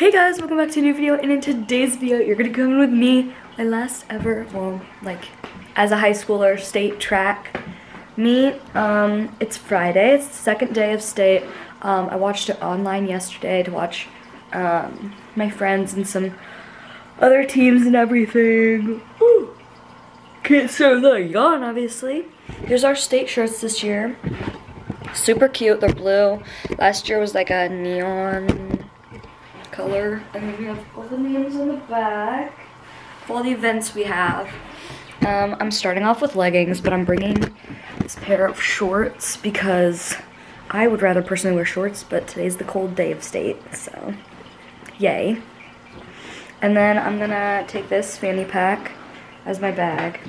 Hey guys, welcome back to a new video, and in today's video, you're gonna come with me, my last ever, well, like, as a high schooler, state track meet. Um, it's Friday, it's the second day of state. Um, I watched it online yesterday to watch, um, my friends and some other teams and everything. Woo. Can't say yawn, obviously. Here's our state shirts this year. Super cute, they're blue. Last year was like a neon color. And then we have all the names on the back all the events we have. Um, I'm starting off with leggings, but I'm bringing this pair of shorts because I would rather personally wear shorts, but today's the cold day of state, so yay. And then I'm gonna take this fanny pack as my bag.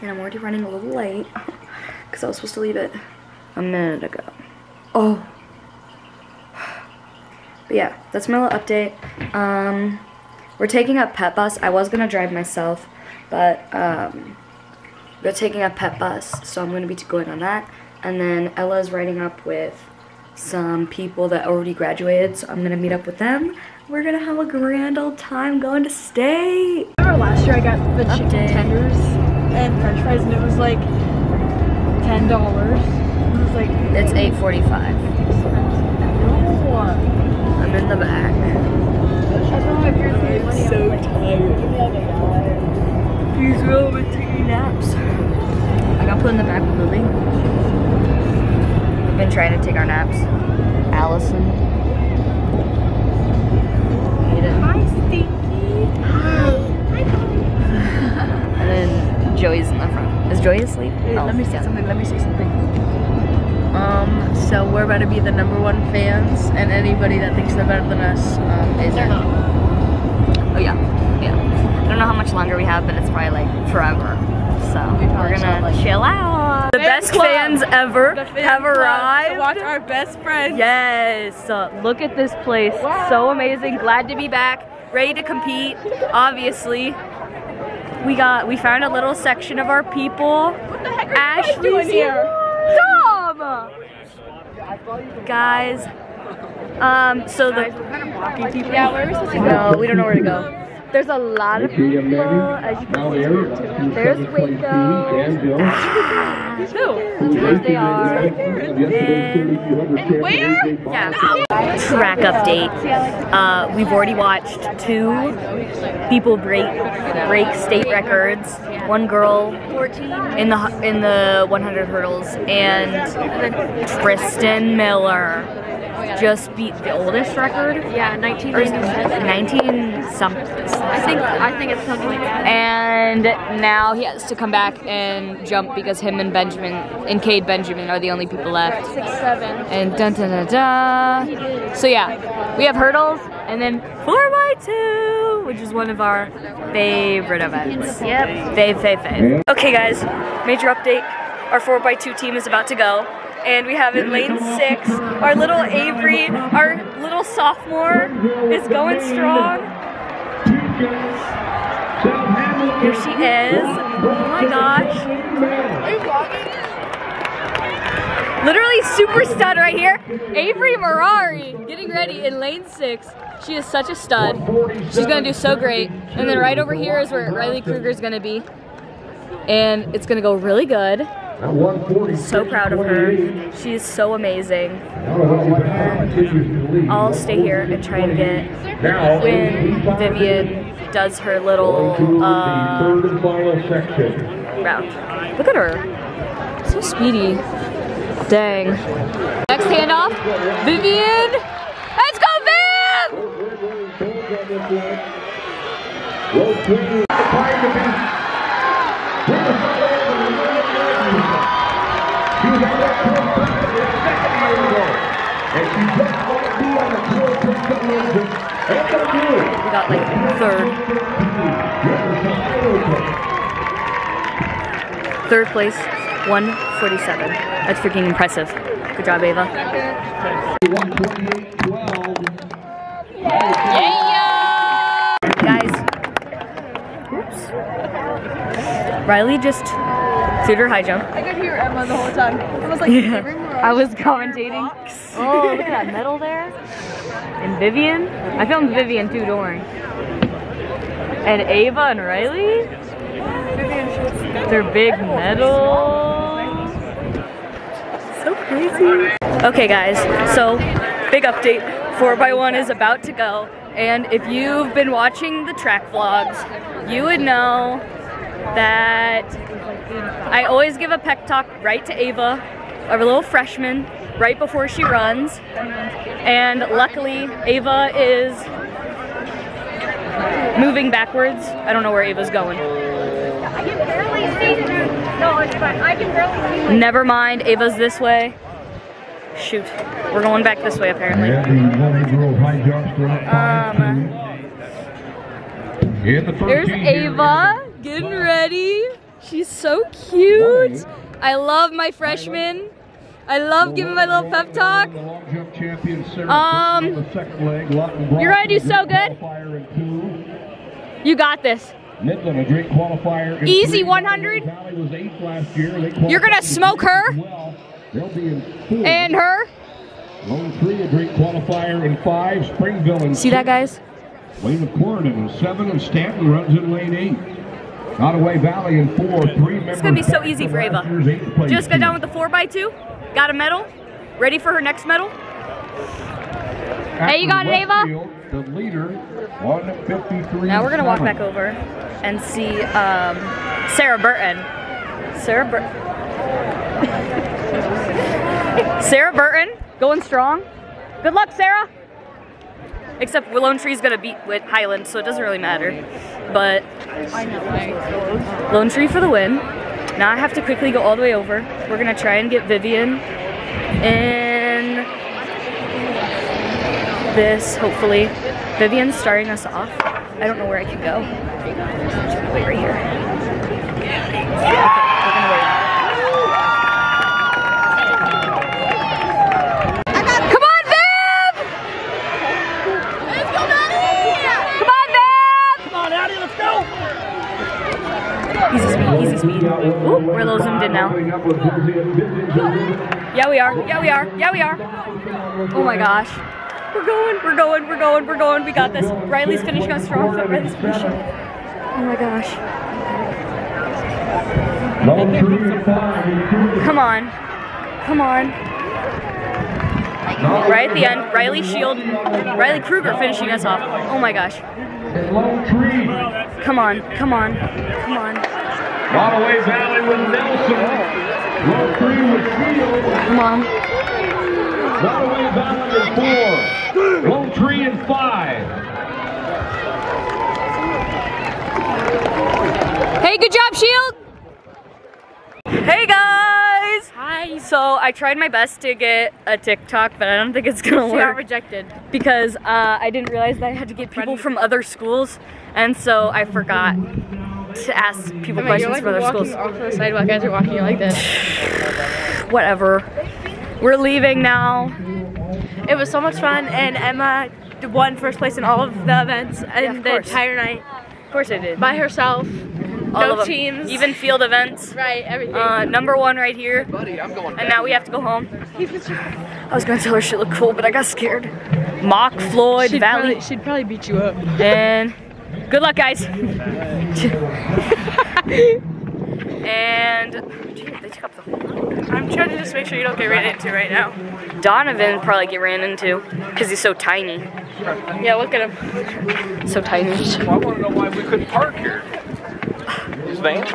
And I'm already running a little late because I was supposed to leave it a minute ago. Oh, but yeah, that's my little update. Um, we're taking a pet bus. I was going to drive myself, but um, we're taking a pet bus, so I'm going to be going on that. And then Ella's riding up with some people that already graduated, so I'm going to meet up with them. We're going to have a grand old time going to state. Remember last year I got the chicken tenders and french fries and it was like $10. It was like... It's 8.45. No. I'm in the back. I'm so tired. These will be taking naps. I got put in the back with Lily. We've been trying to take our naps. Allison. Aiden. Hi, Stinky. Hi. and then Joey's in the front. Is Joey asleep? Wait, let oh, me say something. Let me say something. Um, so we're about to be the number one fans, and anybody that thinks they're better than us um, is They're not. Oh yeah, yeah. I don't know how much longer we have, but it's probably like forever. So We we're gonna like- chill out. The best club. fans ever fan have club to arrived. watch our best friends. Yes, uh, look at this place. So amazing. Glad to be back. Ready to compete. Obviously, we got we found a little section of our people. What the heck are you guys doing here? Tom. Guys. Um. So the Yeah, where are we supposed to go? no, we don't know where to go. There's a lot of people, as you can see. There's Waco. There they are. And where? Yeah. Track update. Uh, we've already watched two people break break state records. One girl in the in the 100 hurdles, and Tristan Miller just beat the oldest record. Yeah, Or 1997. 19 something. I think I think it's something like that. And now he has to come back and jump because him and Benjamin and Cade Benjamin are the only people left. Six seven. And dun dun dun dun. So yeah, we have hurdles and then 4x2, which is one of our favorite events. Yep. Fave, fave, fave. Okay guys, major update. Our 4x2 team is about to go. And we have in lane six, our little Avery, our little sophomore is going strong. Here she is. Oh my gosh. Literally super stud right here. Avery Marari getting ready in lane six. She is such a stud. She's gonna do so great. And then right over here is where Riley Kruger is gonna be. And it's gonna go really good. So proud of her. She is so amazing. I'll stay here and try and get when Vivian does her little uh, round. Look at her. So speedy. Dang. Next handoff. Vivian. Let's go, Viv! We got like third. Third place, 147. That's freaking impressive. Good job, Ava. Yeah! Guys. Oops. Riley just threw her high jump. I could Emma the whole time. I was like, Yeah. I was commentating. Oh, look at that medal there. And Vivian. I filmed Vivian too, don't worry. And Ava and Riley. Their big medals. So crazy. Okay guys, so big update. 4x1 is about to go. And if you've been watching the track vlogs, you would know that I always give a pep talk right to Ava, our little freshman, right before she runs. And luckily, Ava is moving backwards. I don't know where Ava's going. I can barely see. No, it's fine. I can barely see. Never mind, Ava's this way. Shoot, we're going back this way apparently. And the Lonnie Grove High Jump Strut Um, There's here. Ava getting ready. She's so cute. I love my freshman. I love giving my little pep talk. The long jump Um, Burton, the second leg, Lawton Bronson, you're gonna do so good. You got this. Midland, a great qualifier Easy 100. Valley was eighth last year. They You're gonna smoke her. as Well. They'll be in four. And her. Lone Tree, a great qualifier in five. Springville in See that, guys? Wayne McCorden in seven, and Stanton runs in lane eight. Ottaway Valley in four. Three It's gonna be so easy for Ava. Just got done with the 4x2. Got a medal. Ready for her next medal. Hey, you got it, Ava? The leader, 153. Now we're gonna walk back over and see um, Sarah Burton. Sarah Burton. Sarah Burton going strong. Good luck, Sarah. Except Lone Tree's gonna beat with Highland, so it doesn't really matter. But Lone Tree for the win. Now I have to quickly go all the way over. We're gonna try and get Vivian in this, hopefully. Vivian's starting us off. I don't know where I can go. Wait right here. Okay, we're gonna wait. Come on, Viv! Let's go, Maddie! Come on, Viv! Come on, Addie, let's go! Easy speed, easy. Ooh, we're a little zoomed in now. Yeah, we are. Yeah, we are. Yeah, we are. Oh my gosh. We're going, we're going, we're going, we're going. We got this. Riley's finishing us strong foot. Riley's finishing. Oh my gosh. Lone Tree in five. Come on. Come on. Right at the end, Riley Shield, Riley Kruger finishing us off. Oh my gosh. And Lone Tree. Come on, come on, come on. Ottaway Valley with Nelson. Lone Tree with Field. Come on. Ottaway Valley in four. Lone Tree in five. Hey, good job, Shield! Hey guys! Hi. So I tried my best to get a TikTok, but I don't think it's gonna work. She got rejected. because uh, I didn't realize that I had to get people from other schools, and so I forgot to ask people I mean, questions you're like from other walking schools. off the sidewalk as you're walking like this. Whatever. We're leaving now. It was so much fun, and Emma won first place in all of the events of and the entire night Of course I did. by herself. All no of them. teams. Even field events. Right, everything. Uh, number one right here. Buddy, I'm going And now we have to go home. I was gonna tell her she looked cool, but I got scared. MOC-Floyd She'd Valley. probably, she'd probably beat you up. And good luck, guys. and gee, they took up the whole. I'm trying to just make sure you don't get ran into right now. Donovan probably get ran into because he's so tiny. Yeah, look at him. So tiny. I want to know why we couldn't park here.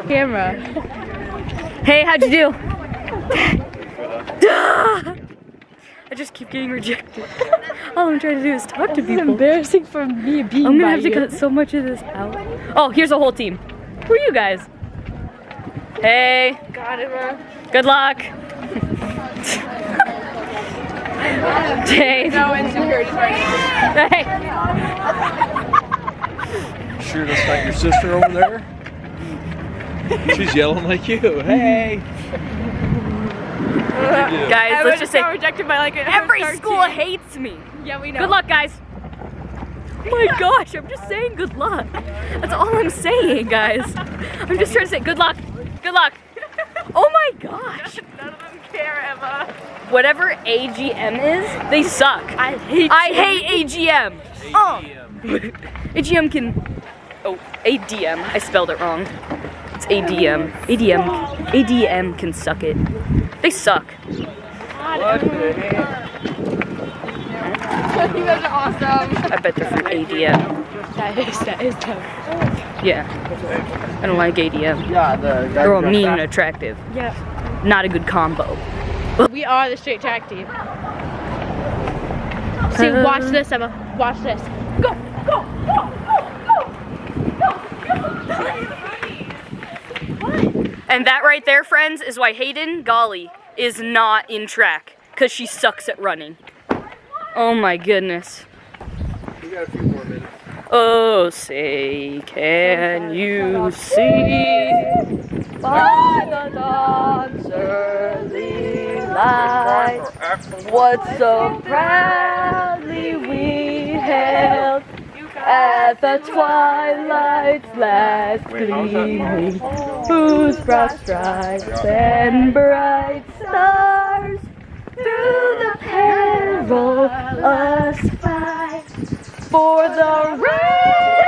Camera. Hey, how'd you do? I just keep getting rejected. All I'm trying to do is talk to This is people. embarrassing for me being I'm gonna by have to cut so much of this out. Oh, here's a whole team. Who are you guys? Hey, God, Emma. good luck. Hey. No insecurities right. Hey. sure that's not your sister over there? She's yelling like you. Hey! Guys, Emma let's just say rejected by like every F13. school hates me. Yeah, we know. Good luck, guys. Oh my gosh, I'm just saying good luck. That's all I'm saying, guys. I'm just trying to say good luck. Good luck. Oh my gosh. None of them care, Emma. Whatever AGM is, they suck. I hate I hate AGM. Oh. AGM can. Oh, ADM. I spelled it wrong. It's ADM. ADM. ADM can suck it. They suck. you guys are awesome. I bet they're from ADM. That is, that is tough. Yeah. I don't like ADM. Yeah, the They're all mean and attractive. Yeah. Not a good combo. We are the straight track team. See, watch this, Emma. Watch this. Go, go, go, And that right there, friends, is why Hayden Golly is not in track. Because she sucks at running. Oh my goodness. We got a few more minutes. Oh, say, can you see by the dawn's early light what so proudly we hailed at the twilight's last gleaming, whose broad stripes and bright stars through the perilous fight. For the ramparts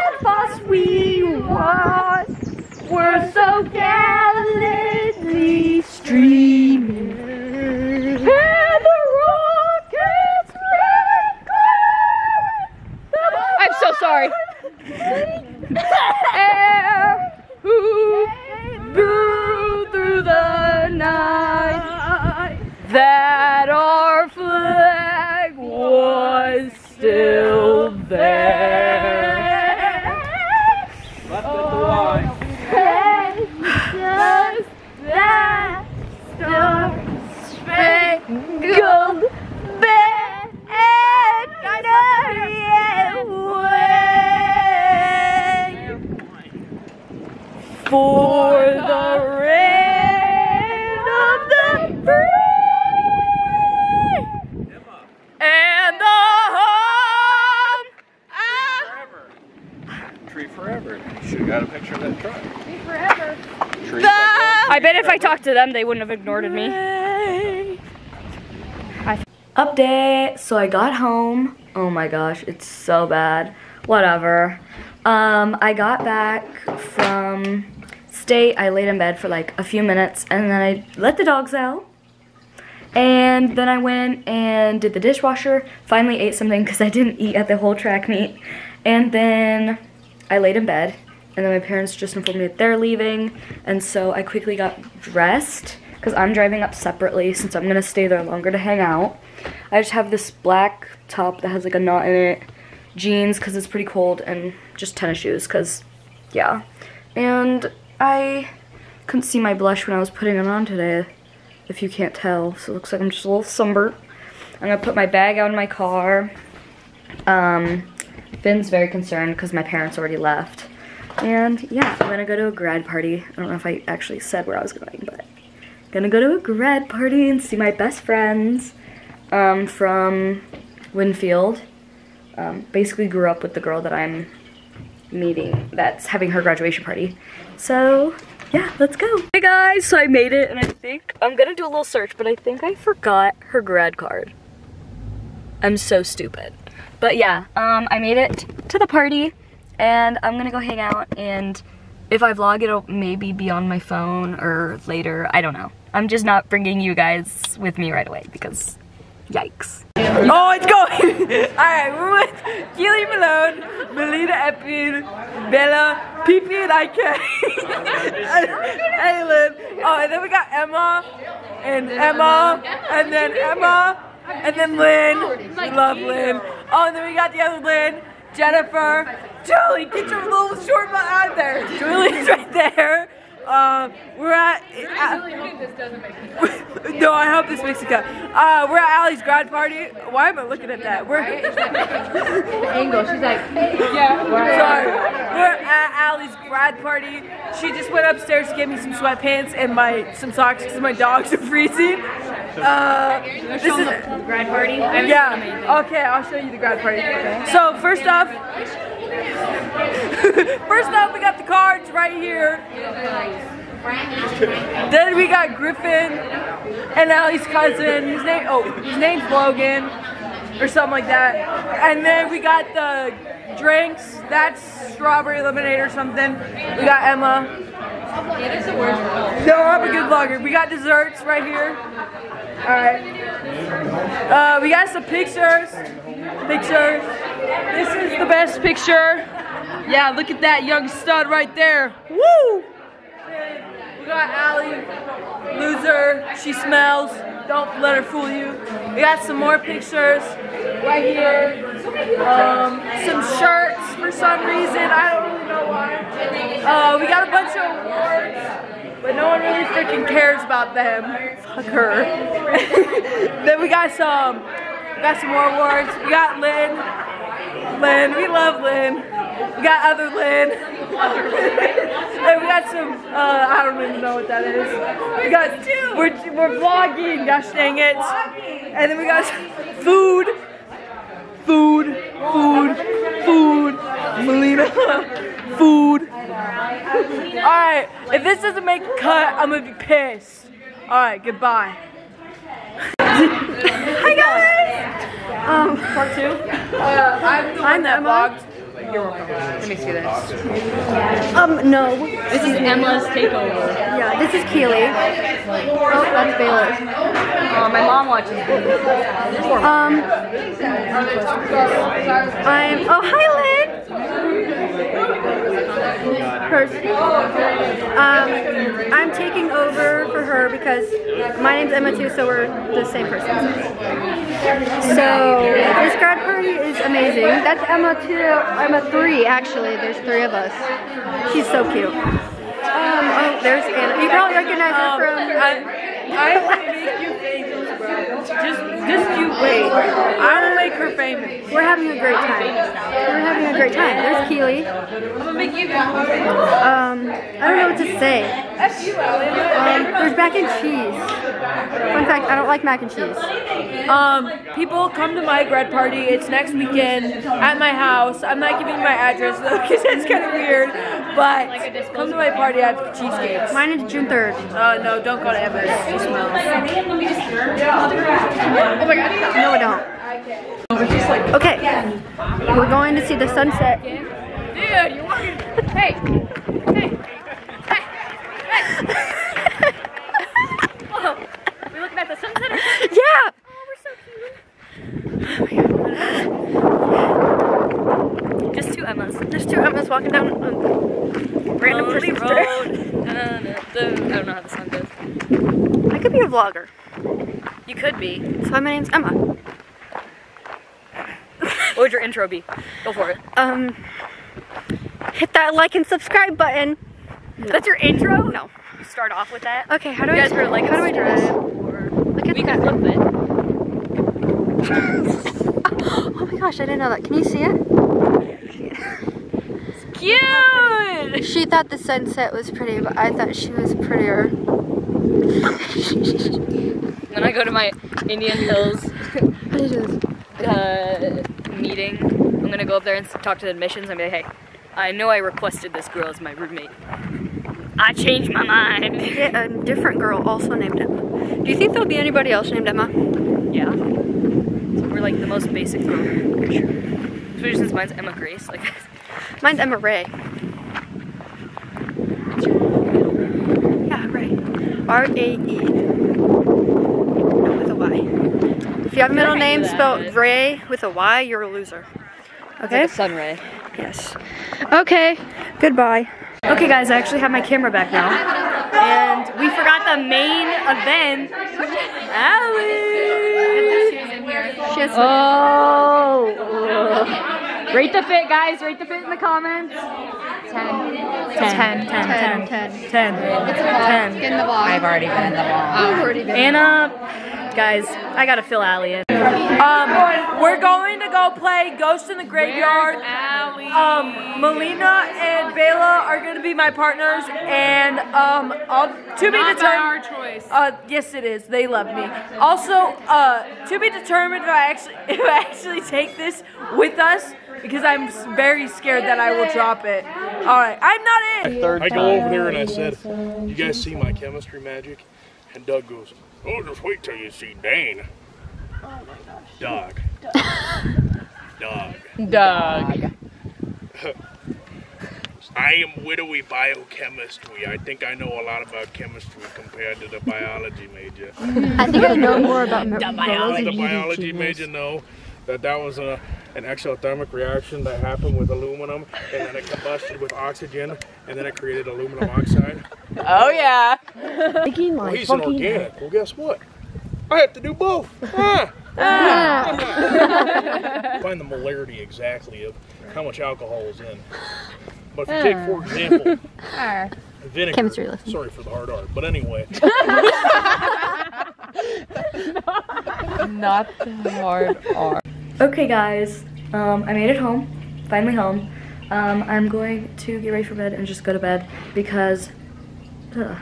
star-spangled banner for the land of the free and the home Tree forever. Should have got a picture of that truck. Tree forever. Trees like. I bet if I talked to them, they wouldn't have ignored me. So I got home. Oh my gosh, it's so bad. Whatever. Um, I got back from state. I laid in bed for like a few minutes, and then I let the dogs out. And then I went and did the dishwasher. Finally ate something because I didn't eat at the whole track meet. And then I laid in bed. And then my parents just informed me that they're leaving. And so I quickly got dressed because I'm driving up separately since I'm going to stay there longer to hang out. I just have this black top that has like a knot in it, jeans because it's pretty cold, and just tennis shoes because, yeah. And I couldn't see my blush when I was putting it on today, if you can't tell. So it looks like I'm just a little sunburnt. I'm to put my bag out in my car. Um, Finn's very concerned because my parents already left. And yeah, I'm gonna go to a grad party. I don't know if I actually said where I was going, but gonna go to a grad party and see my best friends um, from Winfield. Um, basically grew up with the girl that I'm meeting that's having her graduation party. So yeah, let's go. Hey guys, so I made it and I think I'm gonna do a little search, but I think I forgot her grad card. I'm so stupid. But yeah, um, I made it to the party and I'm gonna go hang out and if I vlog it'll maybe be on my phone or later, I don't know. I'm just not bringing you guys with me right away because yikes. Oh, it's going! Alright, we're with Keely Malone, Melina Eppin, Bella, Pipi, and IK. and Aylin. Oh, and then we got Emma, and Emma, and then Emma, and then Lynn. We love Lynn. Oh, and then we got the other Lynn, Jennifer. Julie, get your little short butt out of there. Julie's right there. Uh, we're at. no, I hope this makes it cut. Uh, we're at Allie's grad party. Why am I looking at that? We're Angle. She's like, yeah. sorry. We're at Allie's grad party. She just went upstairs to get me some sweatpants and my some socks because my dogs are freezing. Uh, this is Grad party? yeah. Okay, I'll show you the grad party. So first off, first off, we got the cards right here. Then we got Griffin and Allie's cousin. His name oh his name's Logan or something like that. And then we got the drinks. That's strawberry lemonade or something. We got Emma. No, I'm a good vlogger. We got desserts right here. Alright. Uh, we got some pictures. Pictures. This is the best picture. Yeah, look at that young stud right there. Woo! We got Allie, loser. She smells. Don't let her fool you. We got some more pictures right here. Um, some shirts for some reason. I don't really know why. Uh, we got a bunch of awards, but no one really freaking cares about them. Fuck her. then we got some. We got some more awards. We got Lynn. Lynn, we love Lynn. We got other Lynn. and we got some, uh, I don't even know what that is. We got, we're, we're vlogging, gosh dang it. And then we got food, food, food, food, Melina, food. Alright, if this doesn't make a cut, I'm gonna be pissed. Alright, goodbye. Hi guys! Um, part two. Uh, I'm, I'm that vlogged. Let me see this. Um, no. This is Emma's takeover. Yeah, this is Keely. Oh, that's Baylor. Uh, my mom watches these. Um, I'm. Oh, hi, Lynn. Her. Um, I'm taking over for her because my name's Emma too, so we're the same person. So this grad party is amazing. That's Emma two. Emma three, actually. There's three of us. She's so cute. Um, oh, there's Anna. You probably recognize her from. I will make you famous, bro. Just, just you wait. I will make her famous. We're having a great time. We're having a great time. There's Keely. I'm gonna make you. Um, I don't know what to say. F you, Um, there's mac and cheese. Fun fact, I don't like mac and cheese. Um, people come to my grad party. It's next weekend at my house. I'm not giving my address though, because that's kind of weird. But like come to my party at Cheesecakes. Mine is June 3rd. Uh, no, don't go to Emma's. She smells. Oh my god. No, I don't. Okay. We're going to see the sunset. Dude, you're walking. Hey. Hey. Hey. Hey. Whoa. We looking at the sunset or something? Yeah! Just two Emmas. There's two Emmas walking down a random Lonely person's road. I don't know how the song goes. I could be a vlogger. You could be. So my name's Emma. What would your intro be? Go for it. Um, hit that like and subscribe button. That's your intro? No. You start off with that? Okay, how do You I guys were like, how do I do this? Or Look at we that. can flip it. Oh my gosh, I didn't know that. Can you see it? Cute! She thought the sunset was pretty, but I thought she was prettier. When I go to my Indian Hills How do you do this? uh, meeting, I'm gonna go up there and talk to the admissions and be like, hey, I know I requested this girl as my roommate. I changed my mind. Get a different girl also named Emma. Do you think there'll be anybody else named Emma? Yeah. So we're like the most basic girl. Sure. Especially since mine's Emma Grace. Like, Mine's Emma Ray. Yeah, Ray. R-A-E. With a Y. If you have a middle name spelled Ray with a Y, you're a loser. Okay? like a sun ray. Yes. Okay. Goodbye. Okay, guys, I actually have my camera back now. And we forgot the main event. Allie! She has Oh! Rate the fit, guys. Rate the fit in the comments. 10. 10. 10. 10. 10. 10. 10. In the vlog. I've already been in the vlog. Anna, guys, I gotta fill Allie in. Um, we're going to go play Ghost in the Graveyard. Um, Melina and Bela are going to be my partners, and um, I'll, to be determined. Our choice. Uh, yes, it is. They love me. Also, uh, to be determined if I actually if I actually take this with us because I'm very scared that I will drop it. right, I'm not in. Third I go over there and I said, "You guys see my chemistry magic?" And Doug goes, "Oh, just wait till you see Dane." Oh my gosh. Dog. Dog. Doug. I am widowy biochemistry. I think I know a lot about chemistry compared to the biology major. I think I know more about the biology major know that that was a an exothermic reaction that happened with aluminum and then it combusted with oxygen and then it created aluminum oxide. Oh yeah. Well, he's an organic. Well, guess what? I have to do both. Ah. Find the molarity exactly of how much alcohol is in. But if you take, for example, vinegar. Chemistry lesson. Sorry for the hard art, but anyway. Not the hard R. Okay, guys, um, I made it home, finally home. Um, I'm going to get ready for bed and just go to bed because ugh,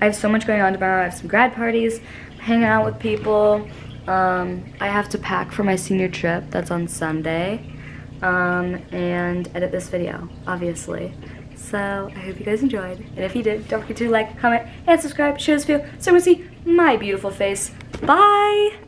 I have so much going on tomorrow. I have some grad parties, hanging out with people. Um, I have to pack for my senior trip. That's on Sunday. Um, and edit this video, obviously. So I hope you guys enjoyed. And if you did, don't forget to like, comment, and subscribe. Share this video so you can see my beautiful face. Bye!